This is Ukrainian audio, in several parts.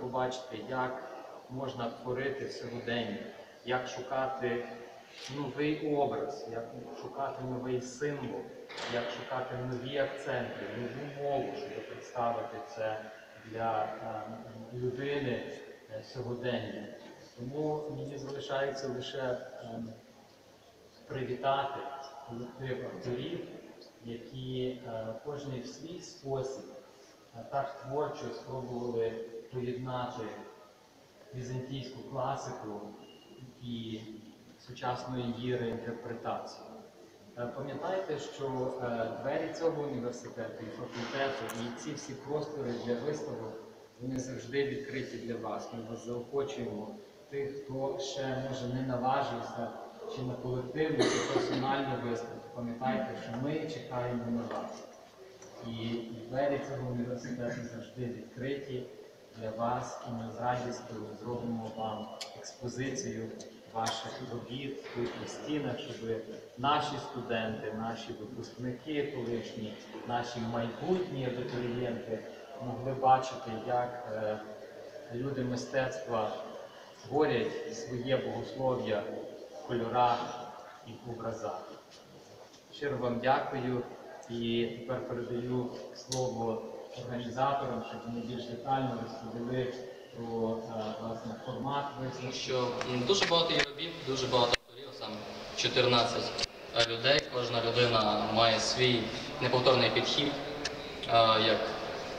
побачити, як можна творити в як шукати новий образ, як шукати новий символ, як шукати нові акценти, нову мову, щоб представити це для е, людини е, сьогодення. Тому мені залишається лише е, привітати колектив авторів, які кожен в свій спосіб так творчо спробували поєднати візантійську класику і сучасну її реінтерпретацію. Е, Пам'ятайте, що е, двері цього університету і факультету, і ці всі простори для виставок, вони завжди відкриті для вас. Ми вас заохочуємо тих, хто ще може не наважився чи на колективну, чи персональну виставку. Пам'ятайте, що ми чекаємо на вас. І двері цього університету завжди відкриті для вас, і ми з радістю зробимо вам експозицію ваших робіт тут у стінах, щоб наші студенти, наші випускники колишні, наші майбутні абітурієнти могли бачити, як е, люди мистецтва творять своє богослов'я в кольорах і образах. Щиро вам дякую і тепер передаю слово організаторам, щоб вони більш детально розповіли про е, власне формат Тому виставки. що дуже багато є робіт, дуже багато авторів, саме 14 людей. Кожна людина має свій неповторний підхід, е, як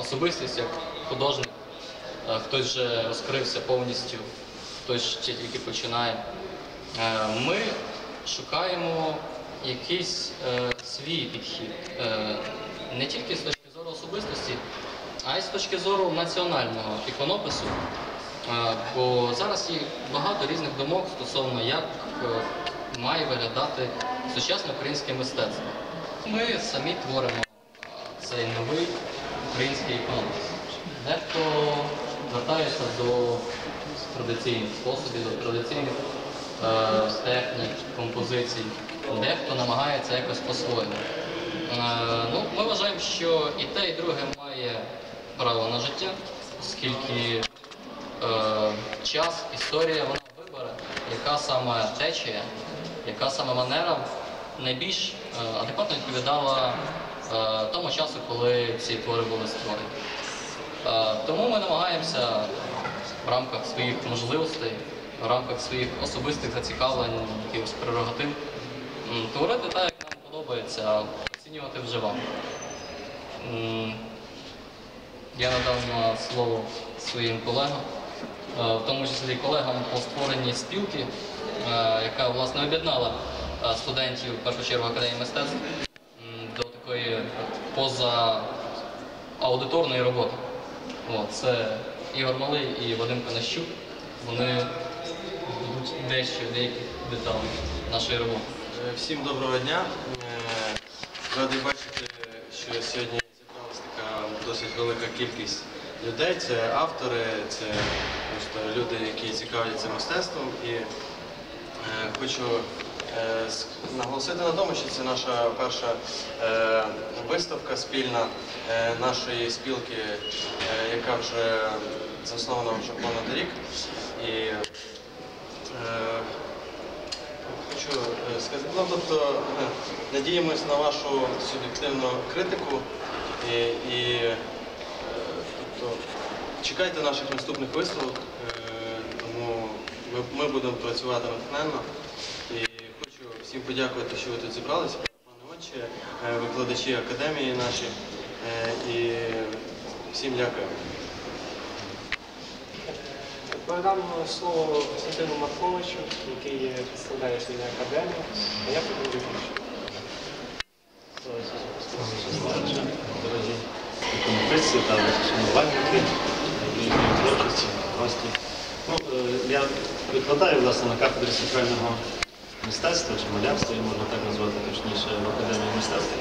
особистість, як художник. Е, Хтось вже розкрився повністю, хтось ще тільки починає. Е, Ми шукаємо якийсь е, свій підхід, Е, не тільки з точки особистості, а й з точки зору національного іконопису. Бо зараз є багато різних думок стосовно як е, має виглядати сучасне українське мистецтво. Ми самі творимо цей новий український іконопис. Дехто звертається до традиційних способів, до традиційних е, технік, композицій, дехто намагається якось по-своєму. Е, ну, ми вважаємо, що і те, і друге має право на життя, оскільки е, час, історія, вона вибере, яка саме течія, яка саме манера найбільш е, адекватно відповідала е, тому часу, коли ці твори були створені. Е, тому ми намагаємося в рамках своїх можливостей, в рамках своїх особистих зацікавлень, якихось прерогатив, творити так, як нам подобається, оцінювати вже Я надав слово своїм колегам, е, в тому числі колегам по створенні спілки, е, яка власне об'єднала е, студентів в першу чергу академії мистецтв до такої поза аудиторної роботи. Це Ігор Малий і Вадим Канащук. Вони дещо деякі деталі нашої роботи. Всім доброго дня. Радий бачити, що сьогодні зібралася така досить велика кількість людей. Це автори, це просто люди, які цікавляться мистецтвом. І е, хочу е, наголосити на тому, що це наша перша е, виставка спільна е, нашої спілки, е, яка вже заснована вже понад рік. І е, Хочу сказати, ну тобто е, надіємось на вашу суб'єктивну критику і, і е, тобто, чекайте наших наступних виставок, е, тому ми, ми будемо працювати натхненно. І хочу всім подякувати, що ви тут зібралися, пане отче, викладачі академії наші. І всім дякую. Передам слово Костянтину Марковичу, який представляє свою академію, а я буду більше. Дорогі іконописці та шанувальники творчості, гості. Ну, е, я викладаю власне на кафедрі сакрального мистецтва чи малярства, її можна так назвати точніше, в академії мистецтва.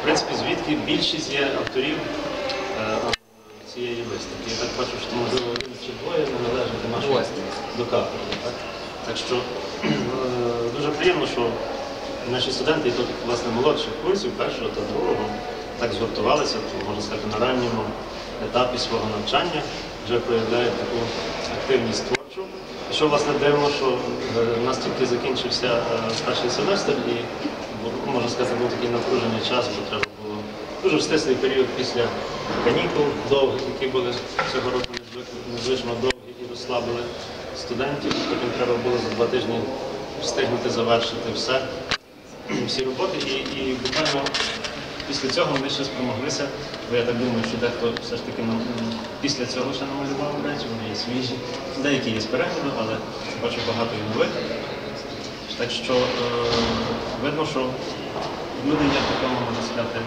В принципі, звідки більшість є авторів е, цієї виставки. Я так бачу, що можливо один чи двоє не належать до нашої до кафедри. Так, так що е, дуже приємно, що наші студенти, і тут власне молодших курсів, першого та другого, так згуртувалися, можна сказати, на ранньому етапі свого навчання вже проявляють таку активність творчу. І що власне дивно, що е, у нас тільки закінчився е, перший семестр, і можна сказати, був такий напружений час, бо треба дуже в стислий період після канікул довгих, які були цього року незвично довгі і розслабили студентів. Потім треба було за два тижні встигнути завершити все, всі роботи. І, і буквально після цього ми ще спромоглися, бо я так думаю, що дехто все ж таки після цього ще намалював речі, вони є свіжі. Деякі є з перегляду, але бачу багато і нових. Так що е, видно, що люди є в такому, можна сказати,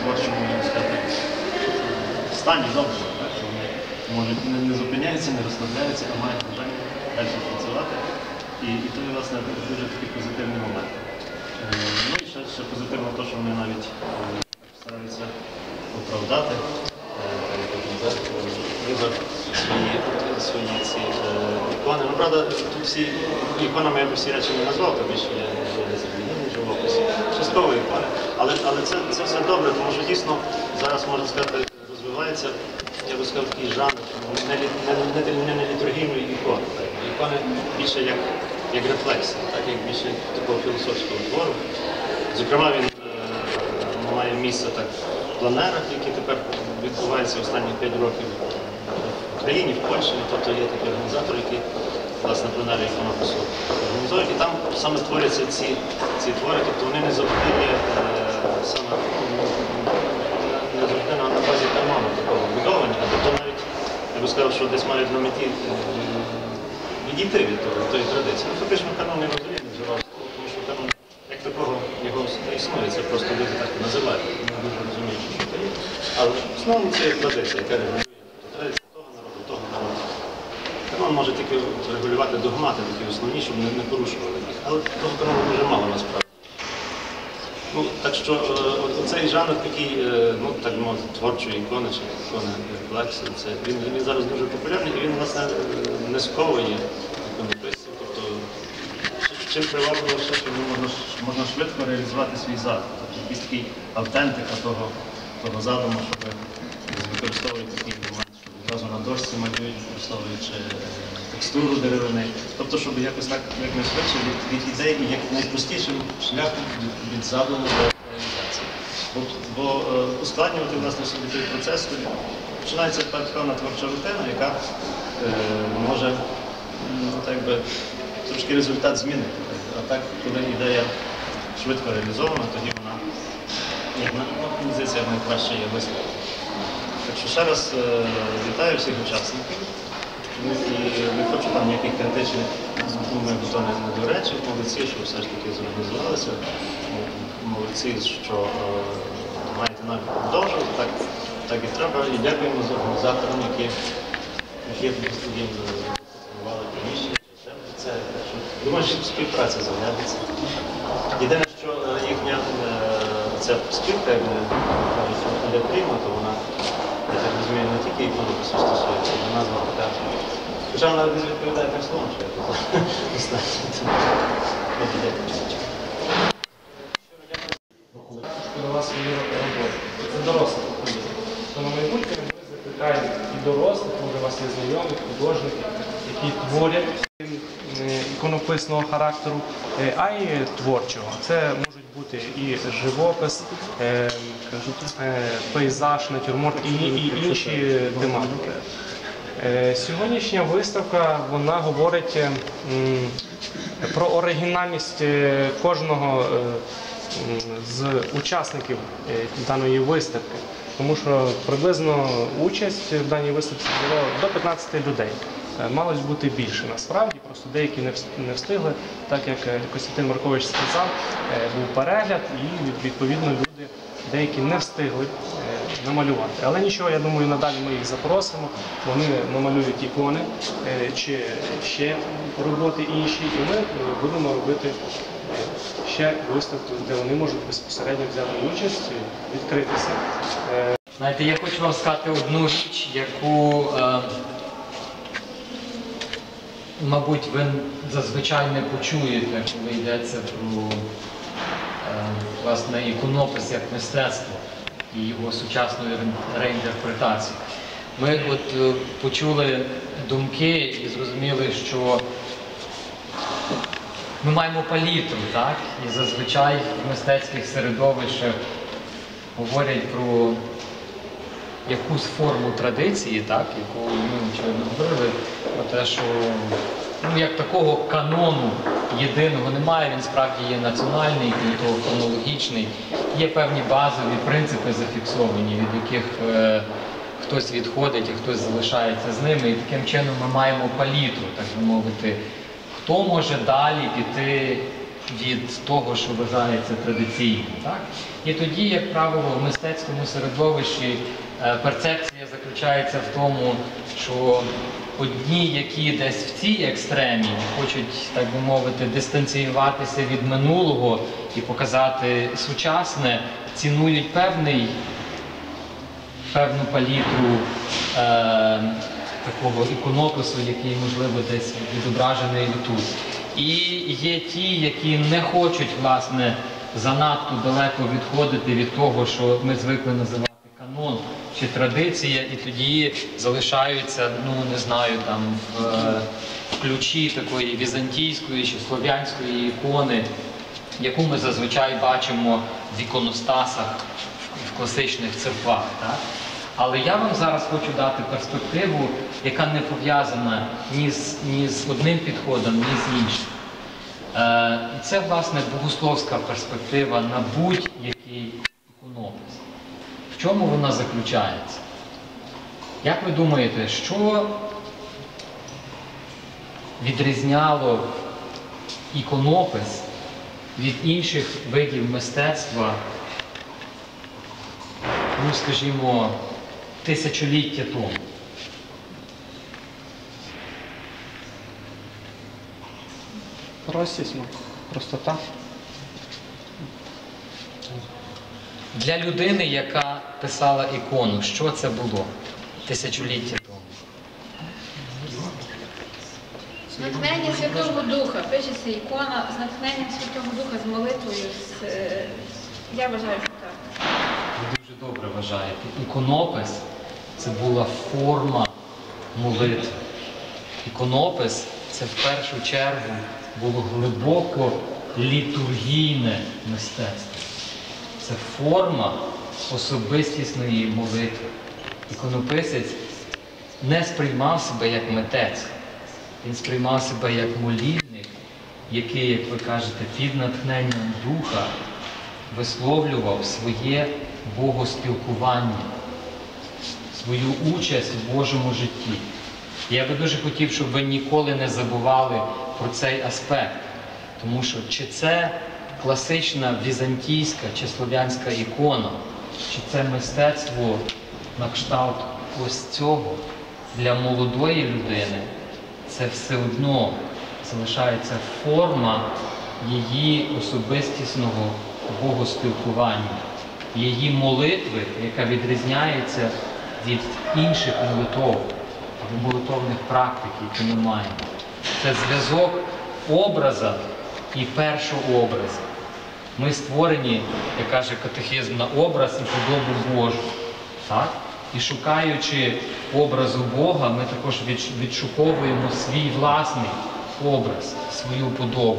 творчому, стані добре, так, що вони можуть не, не зупиняються, не розслабляються, а мають бажання далі працювати. І, і то власне, дуже такий позитивний момент. Е, Ну і ще, ще позитивно те, що вони навіть е, стараються оправдати е, свої, свої ці ікони. Ну, правда, тут всі іконами я б всі речі не назвав, тому що я не релігійний частково ікони. Але, але це, це все добре, тому що дійсно зараз, можна сказати, розвивається, я би сказав, такий жанр не, не, не, не, не літургійної ікони. Ікони більше як, як рефлексія, так, як більше такого філософського твору. Зокрема, він е, має місце так в планерах, які тепер відбуваються останні 5 років в Україні, в Польщі. Тобто є такий організатор, який власне пленери іконопису організують. І там саме творяться ці, ці твори, тобто вони не завжди є е, саме ну, не завжди на, базі канону такого будовані, а тобто навіть я би сказав, що десь мають на меті е, відійти від тої традиції. Ну, фактично канон не взагалі не вживався, тому що канон як такого його не існує, це просто люди так називають, не дуже розуміючи, що це є. Але в основному це є традиція, яка регулює тобто традиція того народу, того народу. Канон може тільки регулювати догмати, такі основні, щоб не, не порушували їх. Але того канону дуже мало насправді. Ну, так що е, цей жанр такий, е, ну так би мовити, творчої ікони чи ікони це він, він зараз дуже популярний і він власне е, не сковує іконописців. Тобто чим привабливо ще, що можна, можна швидко реалізувати свій задум. Тобто якийсь такий автентика того, того задуму, що ви використовуєте такий момент, що одразу на дошці малюють, використовуючи текстуру деревини. Тобто, щоб якось так якнайшвидше від, від ідеї і як найпростішим шляхом від, від задуму до реалізації. Бо, бо е, ускладнювати власне собі той процес, починається певна творча рутина, яка е, може ну, так би, трошки результат змінити. А так, коли ідея швидко реалізована, тоді вона на ну, найкраще є висловлена. Так що ще раз е, вітаю всіх учасників. І не хочу там ніяких критичних, думаю, то не, до речі. Молодці, що все ж таки зорганізувалися. Молодці, що е, маєте намір продовжувати. Так, так і треба. І дякуємо з організаторам, які, які тоді запропонували приміщення. Це, думаю, що співпраця зав'язується. Єдине, що е, їхня е, ця спілка, як вони кажуть, то вона, не тільки стосується, вона назва така. Хоча вона не відповідає тим словам, що я тут останній. От до вас свої роботи. Це дорослі. То на майбутнє ми закликаємо і дорослих, може у вас є знайомі, художники, які творять е, іконописного характеру, е, а й творчого. Це можуть бути і живопис, е, е, пейзаж, натюрморт і, і інші тематики. Е, Сьогоднішня виставка вона говорить е, про оригінальність е, кожного е, з учасників е, даної виставки, тому що приблизно участь в даній виставці було до 15 людей. Е, Мало ж бути більше насправді, просто деякі не встигли, так як е, Костянтин Маркович сказав, е, був перегляд і відповідно люди деякі не встигли намалювати. Але нічого, я думаю, надалі ми їх запросимо. Вони намалюють ікони чи ще роботи інші, і ми будемо робити ще виставку, де вони можуть безпосередньо взяти участь, відкритися. Знаєте, я хочу вам сказати одну річ, яку мабуть, ви зазвичай не почуєте, коли йдеться про е, власне, іконопис як мистецтво і його сучасну реінтерпретацію. Ми от е, почули думки і зрозуміли, що ми маємо палітру, так? І зазвичай в мистецьких середовищах говорять про якусь форму традиції, так, яку ми очевидно говорили, про те, що ну, як такого канону єдиного немає, він справді є національний, крім того, хронологічний. Є певні базові принципи зафіксовані, від яких е, хтось відходить, а хтось залишається з ними. І таким чином ми маємо палітру, так би мовити, хто може далі піти від того, що вважається традиційним. Так? І тоді, як правило, в мистецькому середовищі перцепція заключається в тому, що одні, які десь в цій екстремі хочуть, так би мовити, дистанціюватися від минулого і показати сучасне, цінують певний певну палітру е, такого іконопису, який, можливо, десь відображений тут. І є ті, які не хочуть, власне, занадто далеко відходити від того, що ми звикли називати канон чи традиція, і тоді залишаються, ну не знаю, там в в ключі такої візантійської чи слов'янської ікони, яку ми зазвичай бачимо в іконостасах в- класичних церквах. Так? Але я вам зараз хочу дати перспективу, яка не пов'язана ні з, ні з одним підходом, ні з іншим. Е, і це, власне, богословська перспектива на іконопис. В чому вона заключається? Як ви думаєте, що відрізняло іконопис від інших видів мистецтва, ну, скажімо, тисячоліття тому? Простість, ну, простота. Для людини, яка писала ікону, що це було тисячоліття тому? Натхнення Святого Духа. Пишеться ікона з натхненням Святого Духа, з молитвою. З, е, я вважаю, що так. Ви дуже добре вважаєте. Іконопис це була форма молитви. Іконопис це в першу чергу було глибоко літургійне мистецтво. Це форма особистісної молитви. Іконописець не сприймав себе як митець, він сприймав себе як молільник, який, як ви кажете, під натхненням духа висловлював своє богоспілкування, свою участь в Божому житті. Я би дуже хотів, щоб ви ніколи не забували про цей аспект, тому що чи це класична візантійська чи слов'янська ікона, чи це мистецтво на кшталт ось цього для молодої людини, це все одно залишається форма її особистісного богоспілкування, її молитви, яка відрізняється від інших молитов або молитовних практик, які ми маємо. Це зв'язок образа і першообраза. Ми створені, як каже катехизм, на образ і подобу Божу. Так? І шукаючи образу Бога, ми також відшуковуємо свій власний образ, свою подобу.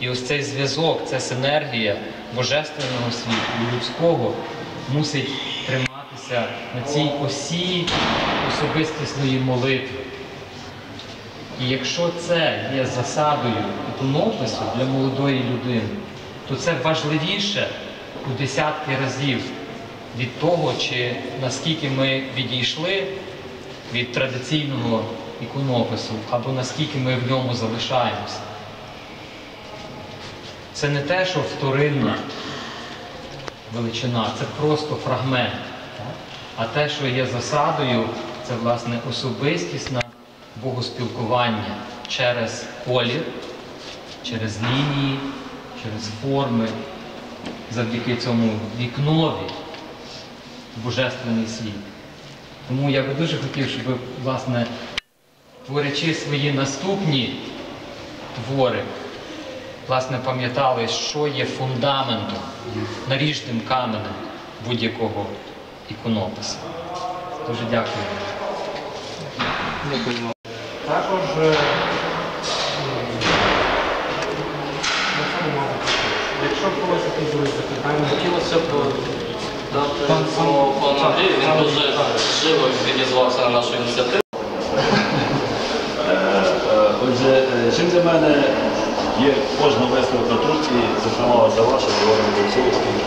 І ось цей зв'язок, ця синергія божественного світу і людського мусить триматися на цій осі особистісної молитви. І якщо це є засадою іконопису для молодої людини, то це важливіше у десятки разів від того, чи наскільки ми відійшли від традиційного іконопису, або наскільки ми в ньому залишаємося. Це не те, що вторинна величина, це просто фрагмент. А те, що є засадою, це власне особистісне богоспілкування через колір, через лінії, через форми, завдяки цьому вікнові в божественний світ. Тому я би дуже хотів, щоб ви, власне, творячи свої наступні твори, власне, пам'ятали, що є фундаментом, наріжним каменем будь-якого іконопису. Дуже дякую. Також е, м, на цьому, мабуть, якщо в когось якісь були запитання, Хотілося б дати Пан- слово пан- пану Андрію. Він пан- дуже живо відізвався на нашу ініціативу. Е, Отже, е, чим для мене є кожна виставка тут, і зокрема за вашу говоримо про цю, оскільки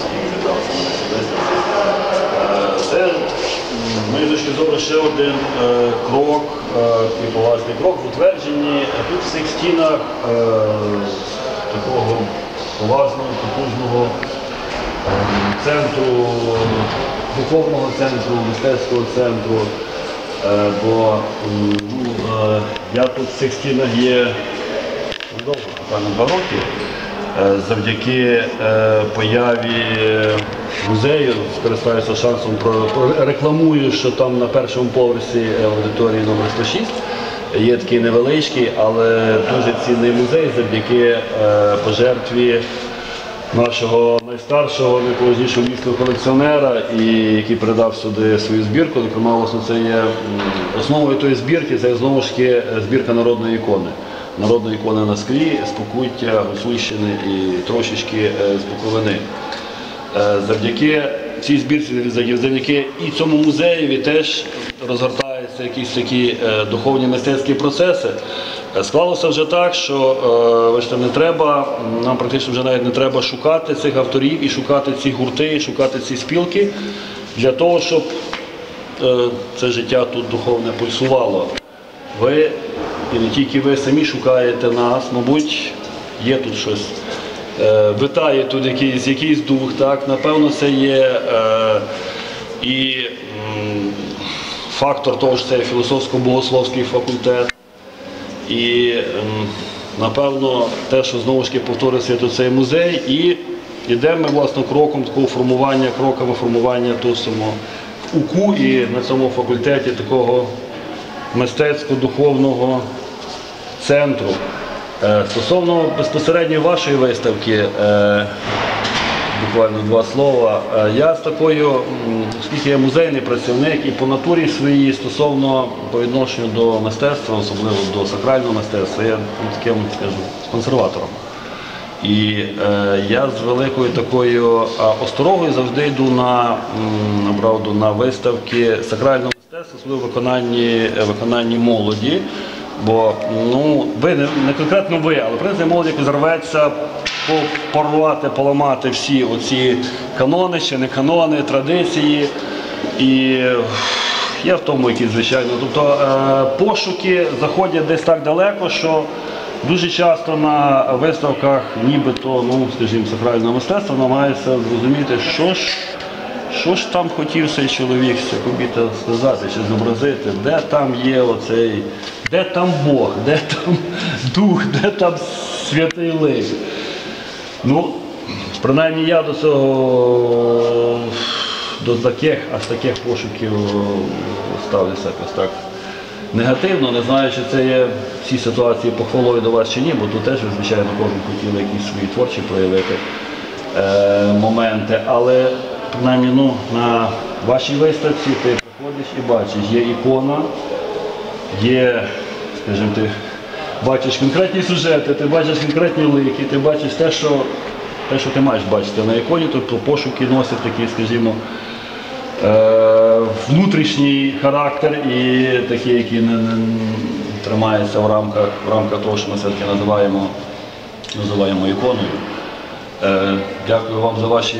скільки зібрався на цю виставку. Е, Це, м, з моєї точки зору, ще один е, крок, е, такий поважний крок в утвердженні е, тут в цих стінах е, такого поважного, потужного е, центру, духовного центру, мистецького центру. Е, Бо ну, е, я тут в цих стінах є довго, напевно, два роки. Е, Завдяки появі музею скористаюся шансом, рекламую, що там на першому поверсі аудиторії номер 106 є такий невеличкий, але дуже цінний музей завдяки е, пожертві нашого найстаршого, найповажнішого міського колекціонера, і який передав сюди свою збірку. Зокрема, власне, це є основою тої збірки, це знову ж таки збірка народної ікони. Народної ікони на склі, з Покуття, Гуцульщини і трошечки е, з Буковини. Е, Завдяки цій збірці, завдяки і цьому музеєві теж розгортаються якісь такі е, духовні мистецькі процеси. Е, Склалося вже так, що е, не треба, нам практично вже навіть не треба шукати цих авторів і шукати ці гурти, і шукати ці спілки для того, щоб е, це життя тут духовне пульсувало. Ви і не тільки ви самі шукаєте нас, мабуть, є тут щось. Витає тут якийсь, якийсь дух, так, напевно, це є і фактор того, що це філософсько-богословський факультет. І ем, напевно те, що знову ж таки повторився тут цей музей, і йдемо ми власне кроком такого формування, кроками формування того самого УКУ і на цьому факультеті такого мистецько-духовного центру. Е, Стосовно безпосередньо вашої виставки, е, буквально два слова. Е, Я з такою, оскільки я музейний працівник і по натурі своїй стосовно по відношенню до мистецтва, особливо до сакрального мистецтва, я ну, таким, скажу, консерватором. І е, я з великою такою осторогою завжди йду на, м, направду, на виставки сакрального мистецтва, особливо виконанні, е, виконанні молоді. Бо ну, ви не, не конкретно ви, але в принципі молодь якось рветься по- порвати, поламати всі оці канони, чи не канони, традиції. І я в тому який, звичайно. Тобто е, пошуки заходять десь так далеко, що дуже часто на виставках, нібито, ну, скажімо, сакрального мистецтва намагаються зрозуміти, що ж, що ж там хотів цей чоловік, ця кобіта сказати чи зобразити, де там є оцей, де там Бог, де там дух, де там святий лик. Ну, принаймні я до цього до таких, аж таких пошуків ставлюся якось так негативно, не знаю, чи це є в цій ситуації похвалою до вас чи ні, бо тут теж, ви, звичайно, кожен хотів якісь свої творчі проявити е, моменти. Але принаймні ну, на вашій виставці ти приходиш і бачиш, є ікона, є, скажімо, ти бачиш конкретні сюжети, ти бачиш конкретні лики, ти бачиш те, що, те, що ти маєш бачити на іконі, тобто пошуки носять такий, скажімо, е, внутрішній характер і такі, які не, не тримаються в рамках, в рамках того, що ми все-таки називаємо, називаємо іконою. Е, Дякую вам за ваші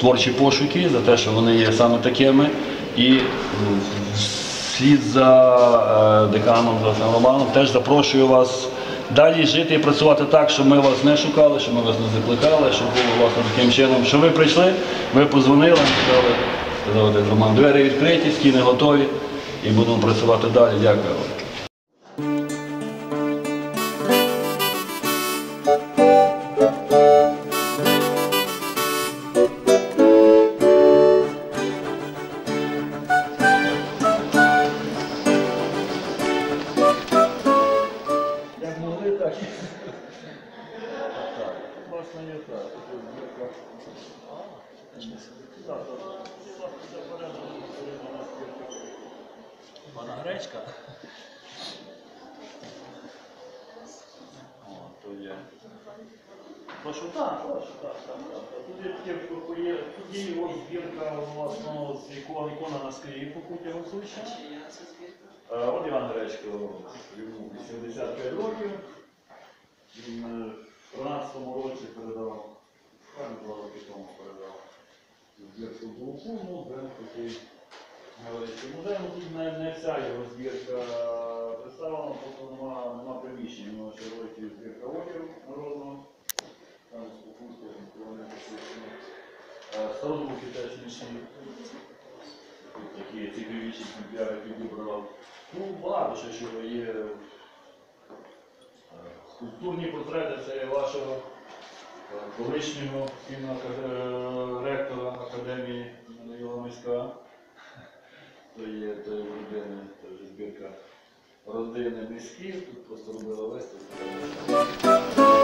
творчі пошуки, за те, що вони є саме такими. І м, вслід за е, деканом, за Романом, теж запрошую вас далі жити і працювати так, щоб ми вас не шукали, щоб ми вас не закликали, щоб було власне таким чином, що ви прийшли, ви позвонили, сказали, сказали, Роман, двері відкриті, стіни готові і будемо працювати далі. Дякую Пана Гречка. О, то є. Прошу, так, прошу, так, так, так. Тут є таке, тут є його збірка, власне, з ікон, ікона на склі Покуття Гусуча. Е, От Іван Гречко, йому 85 років. Він е, в 13-му році передав, правильно, два роки тому передав збірку Булку, ну, де такий невеличкий музей, ну тут не, не вся його збірка представлена, просто нема, нема приміщень, у ще велика збірка одягу народного, там спокуски, вони посвідчені. Е, Старозвуки теж інші. Тут такі цікавіші екземпляри підібрав. Ну, багато ще чого є. Е, Скульптурні портрети це вашого колишнього спільного ректора Академії Данила міська, То є то є родини, то вже збірка родини міських, тут просто робила виставку.